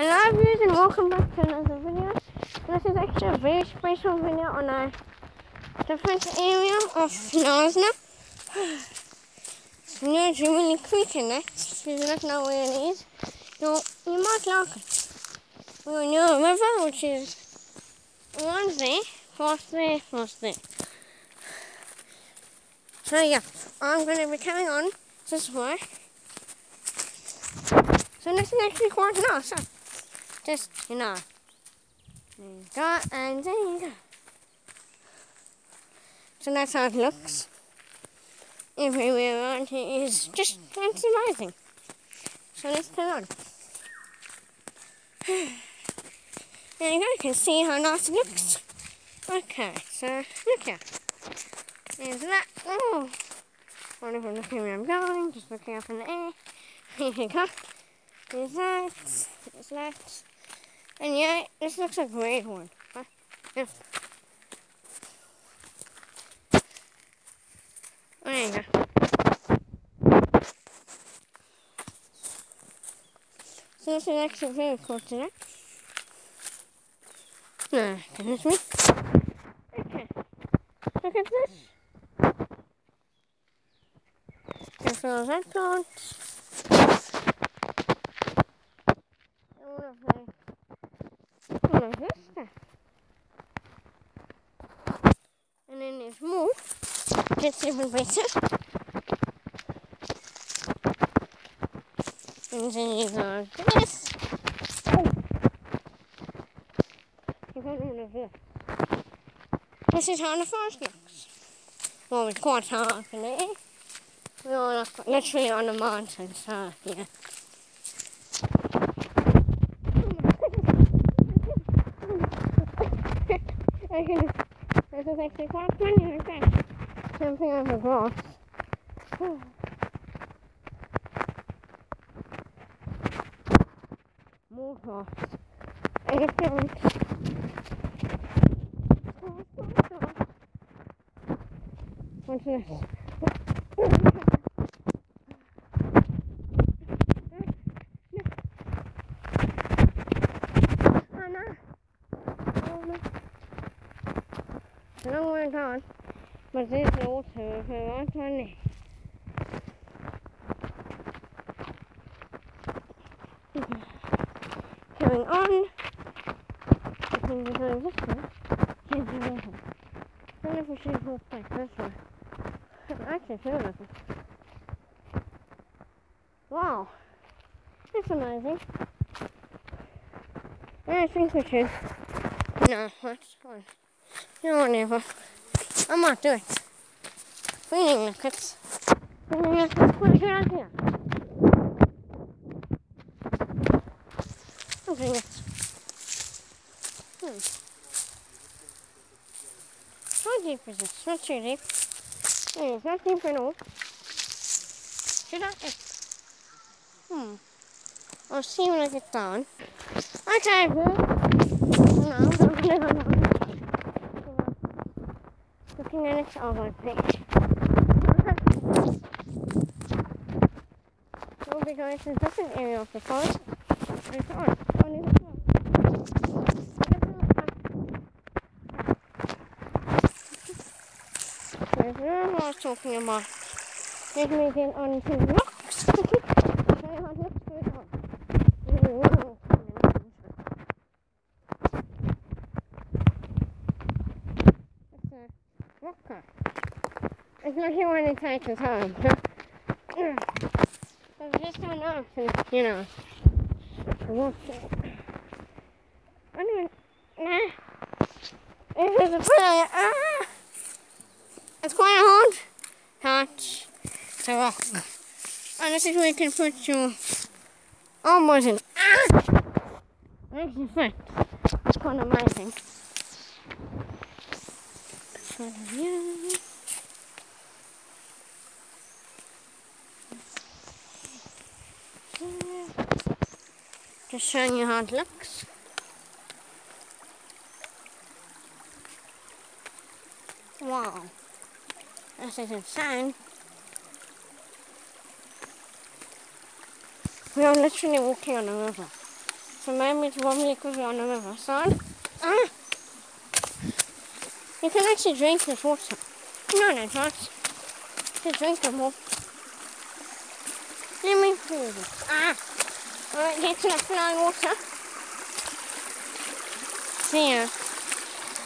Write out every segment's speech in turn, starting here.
Hello viewers and welcome back to another video. This is actually a very special video on a different area of Knysna. It's near Germany Creek and that. If you don't know where it is, you, you might like it. We're near a river which is one there, past there, past there. So yeah, I'm going to be coming on this way. So this is actually quite nice. Huh? Just, you know. There you go, and go. So that's how it looks. Everywhere around here is just, it's amazing. So let's turn on. There you go, you can see how nice it looks. Okay, so look here. There's that. Oh, wonderful looking where I'm going, just looking up in the air. Here you go. There's that. There's that. And yeah, this looks like a great one. Huh? Yeah. There you go. So this is actually very cool today. No, goodness me. Okay. Look at this. There's all that gone. All of the this. And then there's more. Gets even better. And then oh. you go this. You got all of this. This is how the forest looks. Well, it's quite hard in there. We're like literally on a mountain, so yeah. Okay, this is actually quite funny like that. Jumping over grass. More grass. Elephant. Oh, What's this? Oh no. Oh no. Want to go but there's also if I want one. Going on. I think we're going this way. I don't know if we should go back this way. I actually feel it. Wow. That's amazing. I think we should. No, that's fine. You know, whatever. I'm not doing it. Cleaning knuckles. Cleaning knuckles. What a good here. I'm doing it. Hmm. How deep is this? Not too deep. Hey, it's not deep at all. Should I? Hmm. I'll see when I get down. Okay, well, no, I'm gonna 15 minutes it's all page. Don't be going to this area of the forest. It's on. Only the We're talking about making on TV. It's not here when it takes us home. It's just an option, you know. I don't nah. It is a pretty, ah! It's quite hard. Touch this is where you can put your elbows in. Ah! Makes you fit. It's quite amazing you. Just showing you how it looks. Wow. This is insane. We are literally walking on a river. So maybe it's warm liquid on the river side. Ah! You can actually drink this water. No, no, Josh. Just drink them all. Let me pour this. Ah! Alright, get to the flowing water. So yeah,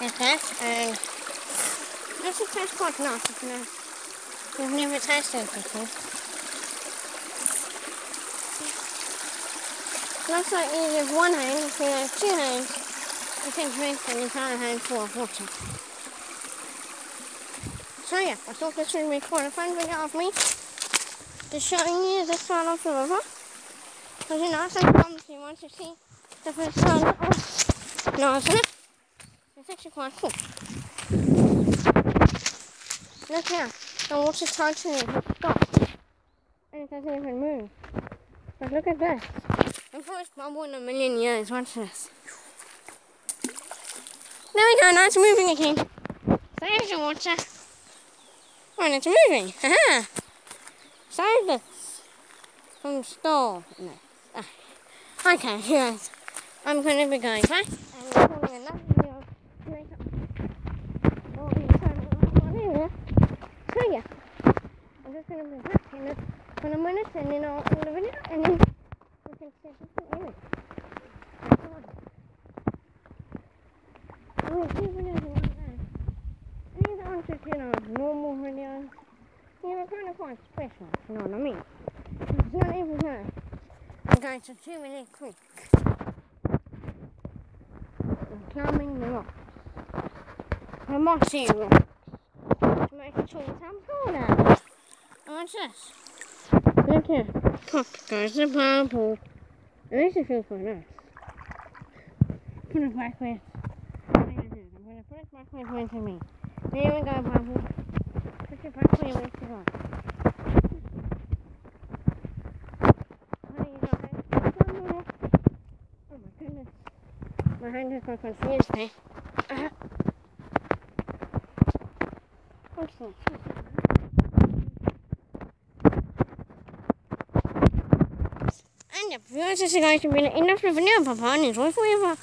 there's that, uh-huh, and this will taste quite nice if you know. You've never tasted it before. Looks like you have one hand, if you have two hands, you can drink an entire handful of water. So yeah, I thought this would be quite a fun video of me just showing you this side of the river. Because you know, sometimes you want to see different sides of no, isn't it? It's actually quite cool. Oh. Look here, the water's touching it, it's stopped. And it move. But look at this. The first bubble in a million years, watch this. There we go, now it's moving again. There's the water. Oh, and it's moving. Haha. Save this from store. No. Ah. Okay, guys. I'm going to be going, okay? I'm recording another video to make up. Oh, yeah. So, yeah. I'm just going to be back in a, for a minute and then I'll end the video and then we can see something in it. Oh, two videos in one day. These aren't just, you know, normal videos. You know, kind of quite special, you know what I mean? It's not even her. I'm going to minute creek. I'm climbing the rocks. The mossy rocks. To make it tall some taller. And what's this? Look here. Oh, there's the purple. At least it feels quite nice. Put it back with. I'm going to put it back with me. There we go, purple. Put it back where you want to go. How do you go back? Oh my goodness. My hand is quite confused me. Uh-huh. What's that? And the viewers is going to be enough of the video, Papa, and enjoy forever.